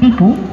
P2